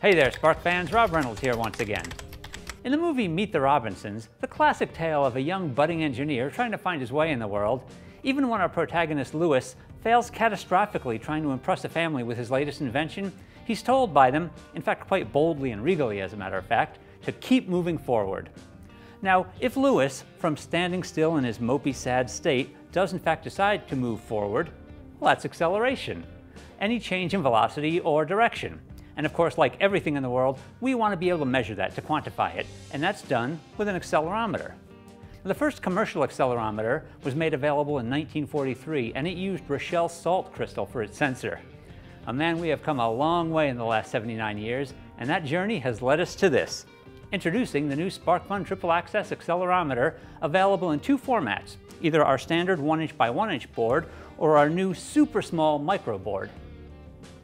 Hey there, Spark fans. Rob Reynolds here once again. In the movie Meet the Robinsons, the classic tale of a young budding engineer trying to find his way in the world, even when our protagonist Lewis fails catastrophically trying to impress a family with his latest invention, he's told by them, in fact quite boldly and regally as a matter of fact, to keep moving forward. Now, if Lewis, from standing still in his mopey sad state, does in fact decide to move forward, well that's acceleration. Any change in velocity or direction. And of course, like everything in the world, we want to be able to measure that, to quantify it, and that's done with an accelerometer. The first commercial accelerometer was made available in 1943, and it used Rochelle salt crystal for its sensor. Oh man, we have come a long way in the last 79 years, and that journey has led us to this. Introducing the new SparkFun Triple Axis Accelerometer, available in two formats, either our standard 1 inch by 1 inch board or our new super small micro board.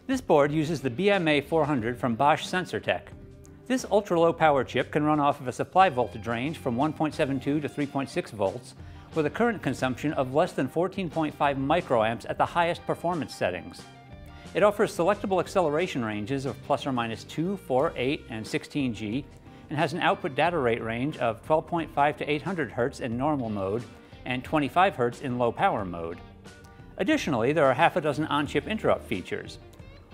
This board uses the BMA 400 from Bosch Sensortec. This ultra-low power chip can run off of a supply voltage range from 1.72 to 3.6 volts with a current consumption of less than 14.5 microamps at the highest performance settings. It offers selectable acceleration ranges of plus or minus 2, 4, 8, and 16 G, and has an output data rate range of 12.5 to 800 Hz in normal mode and 25 Hz in low power mode. Additionally, there are half a dozen on-chip interrupt features,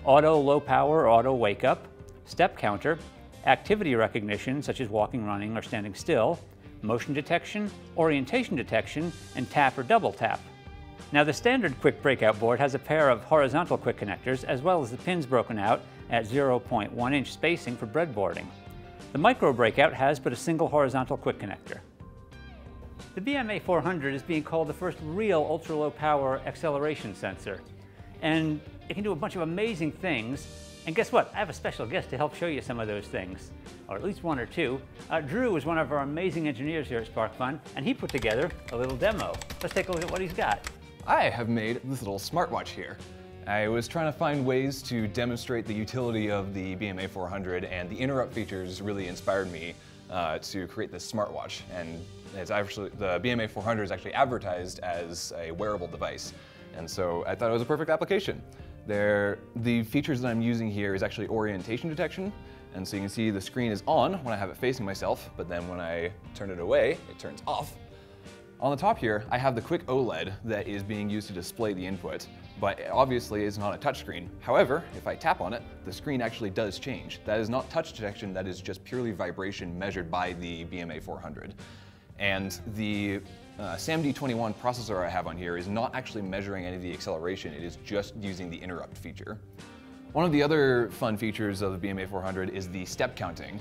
auto low power or auto wake up, step counter, activity recognition such as walking, running, or standing still, motion detection, orientation detection, and tap or double tap. Now the standard Qwiic breakout board has a pair of horizontal Qwiic connectors as well as the pins broken out at 0.1 inch spacing for breadboarding. The micro breakout has but a single horizontal Qwiic connector. The BMA 400 is being called the first real ultra-low power acceleration sensor. And it can do a bunch of amazing things. And guess what? I have a special guest to help show you some of those things, or at least one or two. Uh, Drew is one of our amazing engineers here at SparkFun, and he put together a little demo. Let's take a look at what he's got. I have made this little smartwatch here. I was trying to find ways to demonstrate the utility of the BMA 400 and the interrupt features really inspired me uh, to create this smartwatch. And it's actually, the BMA 400 is actually advertised as a wearable device. And so I thought it was a perfect application. The features that I'm using here is actually orientation detection. And so you can see the screen is on when I have it facing myself, but then when I turn it away, it turns off. On the top here, I have the Qwiic OLED that is being used to display the input, but obviously is not a touchscreen. However, if I tap on it, the screen actually does change. That is not touch detection, that is just purely vibration measured by the BMA 400. And the uh, SAMD21 processor I have on here is not actually measuring any of the acceleration, it is just using the interrupt feature. One of the other fun features of the BMA 400 is the step counting.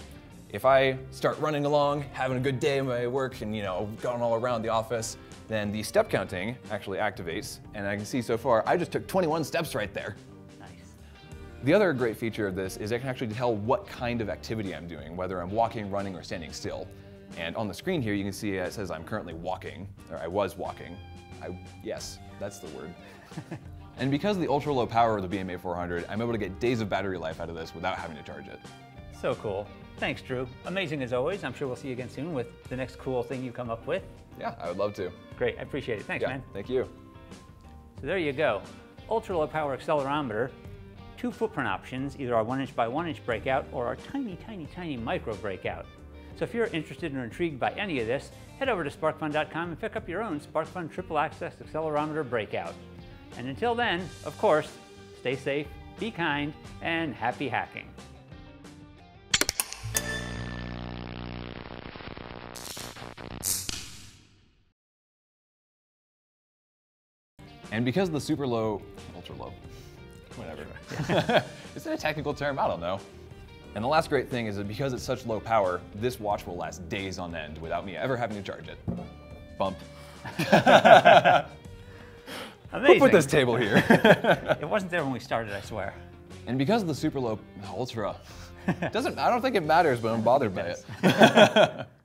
If I start running along, having a good day at my work and you know, going all around the office, then the step counting actually activates. And I can see so far, I just took 21 steps right there. Nice. The other great feature of this is I can actually tell what kind of activity I'm doing, whether I'm walking, running, or standing still. And on the screen here, you can see it says I'm currently walking, or I was walking. I, yes, that's the word. and because of the ultra low power of the BMA 400, I'm able to get days of battery life out of this without having to charge it. So cool. Thanks, Drew. Amazing as always. I'm sure we'll see you again soon with the next cool thing you come up with. Yeah, I would love to. Great, I appreciate it. Thanks, yeah, man. Thank you. So there you go. Ultra low power accelerometer, two footprint options, either our one inch by one inch breakout or our tiny, tiny, tiny micro breakout. So if you're interested or intrigued by any of this, head over to sparkfun.com and pick up your own SparkFun Triple Axis Accelerometer Breakout. And until then, of course, stay safe, be kind, and happy hacking. And because of the super low, ultra low, whatever. Is it a technical term? I don't know. And the last great thing is that because it's such low power, this watch will last days on end without me ever having to charge it. Bump. Amazing. Who put this table here? it wasn't there when we started, I swear. And because of the super low ultra, doesn't I don't think it matters, but I'm bothered by it.